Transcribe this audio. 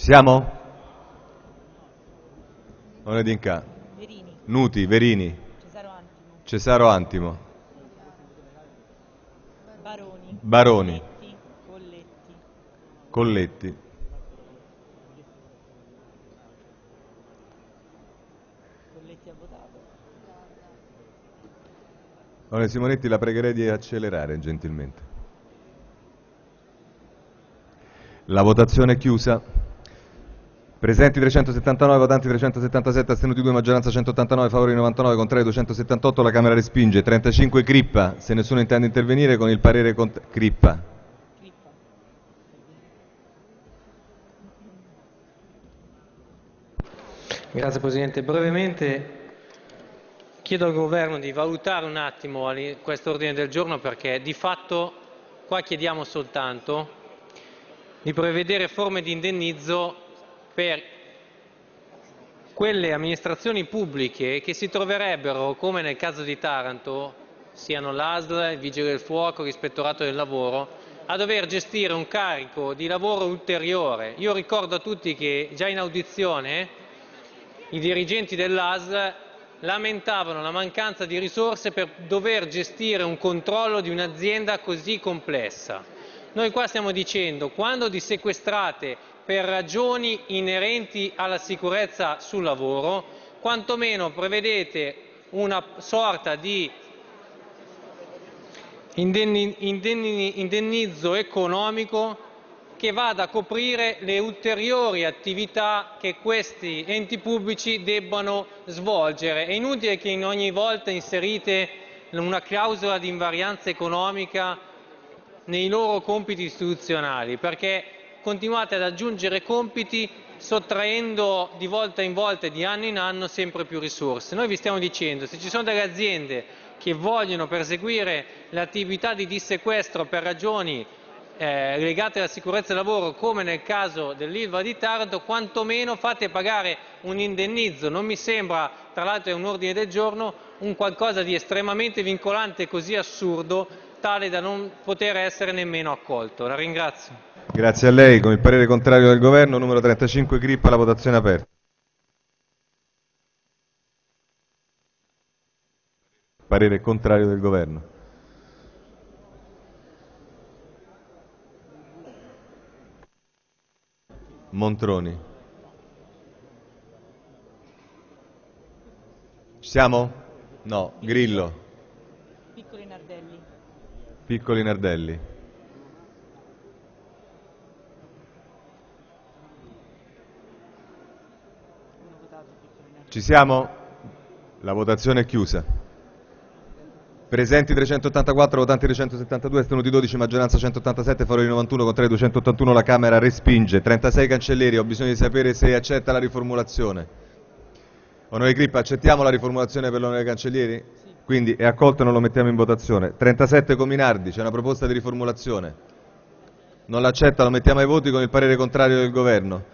Ci siamo? Onorevole Dinca. Verini, Nuti, Verini, Cesaro Antimo, Cesaro Antimo, Baroni, Baroni, Colletti, Colletti, Colletti. Colletti ha votato. Onorevole Simonetti, la pregherei di accelerare gentilmente. La votazione è chiusa. Presenti 379, votanti 377, astenuti 2, maggioranza 189, favori 99, contrari 278, la Camera respinge. 35 Crippa, se nessuno intende intervenire con il parere cont- Crippa. Grazie Presidente. Brevemente chiedo al Governo di valutare un attimo questo ordine del giorno perché di fatto qua chiediamo soltanto di prevedere forme di indennizzo per quelle amministrazioni pubbliche che si troverebbero, come nel caso di Taranto, siano l'ASL, il Vigile del Fuoco, l'Ispettorato del Lavoro, a dover gestire un carico di lavoro ulteriore. Io ricordo a tutti che già in audizione i dirigenti dell'ASL lamentavano la mancanza di risorse per dover gestire un controllo di un'azienda così complessa. Noi qua stiamo dicendo, quando dissequestrate per ragioni inerenti alla sicurezza sul lavoro, quantomeno prevedete una sorta di indenni- indenni- indennizzo economico che vada a coprire le ulteriori attività che questi enti pubblici debbano svolgere. È inutile che ogni volta inserite una clausola di invarianza economica nei loro compiti istituzionali, perché continuate ad aggiungere compiti sottraendo di volta in volta di anno in anno sempre più risorse. Noi vi stiamo dicendo, se ci sono delle aziende che vogliono perseguire l'attività di dissequestro per ragioni eh, legate alla sicurezza del lavoro, come nel caso dell'Ilva di Taranto, quantomeno fate pagare un indennizzo. Non mi sembra, tra l'altro è un ordine del giorno, un qualcosa di estremamente vincolante e così assurdo, tale da non poter essere nemmeno accolto. La ringrazio. Grazie a lei. Con il parere contrario del Governo, numero 35 Crippa, la votazione aperta. Parere contrario del Governo. Montroni. Ci siamo? No. Grillo. Piccoli Nardelli, Piccoli Nardelli. Ci siamo? La votazione è chiusa. Presenti 384, votanti 372, astenuti 12, maggioranza 187, favori 91, contrari 281, la Camera respinge. 36 cancellieri, ho bisogno di sapere se accetta la riformulazione. Onorevole Crippa, accettiamo la riformulazione per l'onorevole Cancellieri? Quindi è accolto e non lo mettiamo in votazione. 37 Cominardi, c'è una proposta di riformulazione. Non l'accetta, lo mettiamo ai voti con il parere contrario del Governo.